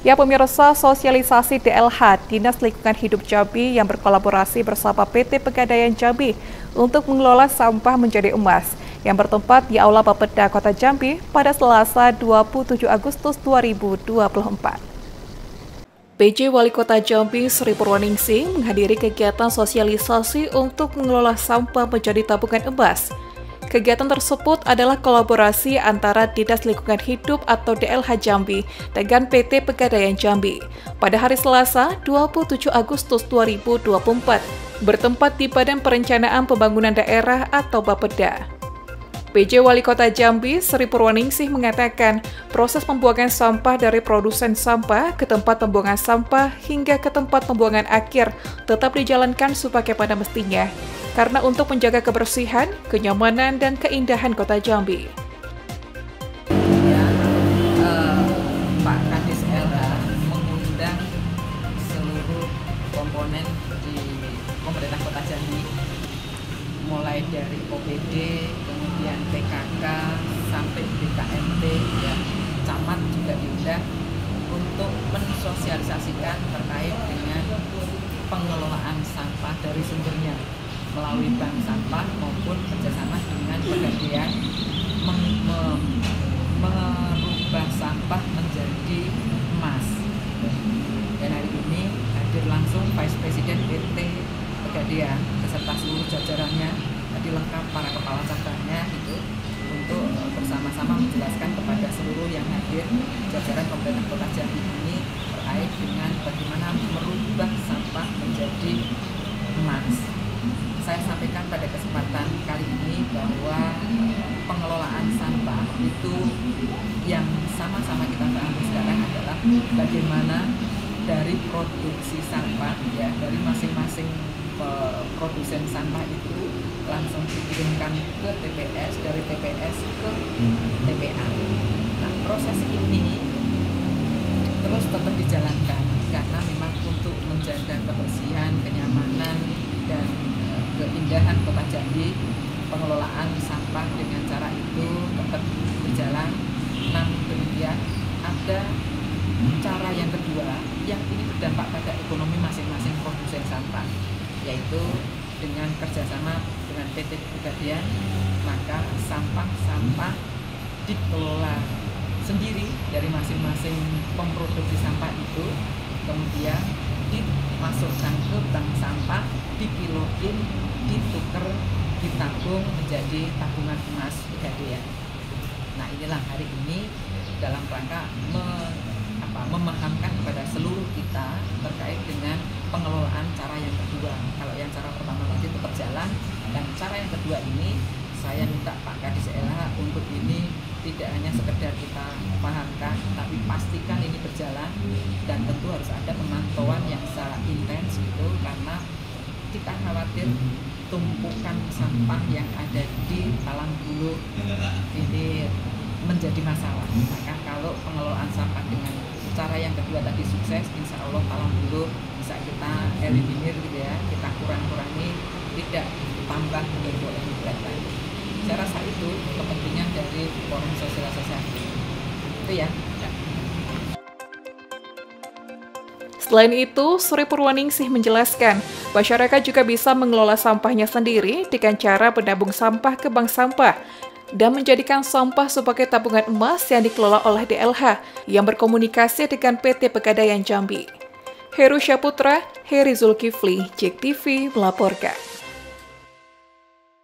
Ya pemirsa, sosialisasi DLH Dinas Lingkungan Hidup Jambi yang berkolaborasi bersama PT Pegadaian Jambi untuk mengelola sampah menjadi emas yang bertempat di Aula Bapeda Kota Jambi pada Selasa 27 Agustus 2024. PJ Wali Kota Jambi Sri Purwaningsih menghadiri kegiatan sosialisasi untuk mengelola sampah menjadi tabungan emas Kegiatan tersebut adalah kolaborasi antara Dinas Lingkungan Hidup atau DLH Jambi dengan PT Pegadaian Jambi pada hari Selasa 27 Agustus 2024 bertempat di Badan Perencanaan Pembangunan Daerah atau Bapeda. PJ Wali Kota Jambi, Sri Purwaningsih mengatakan, proses pembuangan sampah dari produsen sampah ke tempat pembuangan sampah hingga ke tempat pembuangan akhir tetap dijalankan sebagai pada mestinya karena untuk menjaga kebersihan, kenyamanan, dan keindahan kota Jambi. Ya, uh, Pak mengundang seluruh komponen di pemerintah kota Jambi, mulai dari OPD, kemudian PKK, sampai BKMT, ya, camat juga diundang untuk mensosialisasikan terkait dengan pengelolaan sampah dari sumbernya melalui bank sampah maupun kerjasama dengan pegadaian merubah sampah menjadi emas. Dan hari ini hadir langsung Vice President PT Pegadaian beserta seluruh jajarannya, tadi lengkap para kepala cabangnya itu untuk bersama-sama menjelaskan kepada seluruh yang hadir jajaran pemerintah kota Jambi ini terkait dengan bagaimana merubah sampah menjadi emas saya sampaikan pada kesempatan kali ini bahwa pengelolaan sampah itu yang sama-sama kita bahas sekarang adalah bagaimana dari produksi sampah ya dari masing-masing produsen sampah itu langsung dikirimkan ke TPS dari TPS ke TPA. Nah proses ini terus tetap dijalankan karena memang untuk menjaga kebersihan, kenyamanan dan keindahan kota Jambi pengelolaan sampah dengan cara itu tetap berjalan. Namun demikian ada cara yang kedua yang ini berdampak pada ekonomi masing-masing produsen sampah yaitu dengan kerjasama dengan PT Pegadaian maka sampah-sampah dikelola sendiri dari masing-masing pemproduksi sampah itu kemudian dimasukkan ke bank sampah dipilotin ditukar ditabung menjadi tabungan emas ya. Nah inilah hari ini dalam rangka me, apa, memahamkan kepada seluruh kita terkait dengan pengelolaan cara yang kedua. Kalau yang cara pertama tadi tetap jalan dan cara yang kedua ini saya minta Pak Kadis LH untuk ini tidak hanya sekedar kita pahamkan tapi pastikan ini berjalan dan tentu harus ada pemantauan yang secara intens gitu karena kita khawatir tumpukan sampah yang ada di talang bulu ini menjadi masalah. Maka kalau pengelolaan sampah dengan cara yang kedua tadi sukses, insya Allah talang bulu bisa kita eliminir gitu ya, kita kurang-kurangi, tidak tambah menjadi lebih berat lagi. Saya rasa itu kepentingan dari forum sosialisasi itu ya. Selain itu, Sri Purwaningsih menjelaskan, masyarakat juga bisa mengelola sampahnya sendiri dengan cara menabung sampah ke bank sampah dan menjadikan sampah sebagai tabungan emas yang dikelola oleh DLH yang berkomunikasi dengan PT Pegadaian Jambi. Heru Syaputra, Heri Zulkifli, JEK TV melaporkan.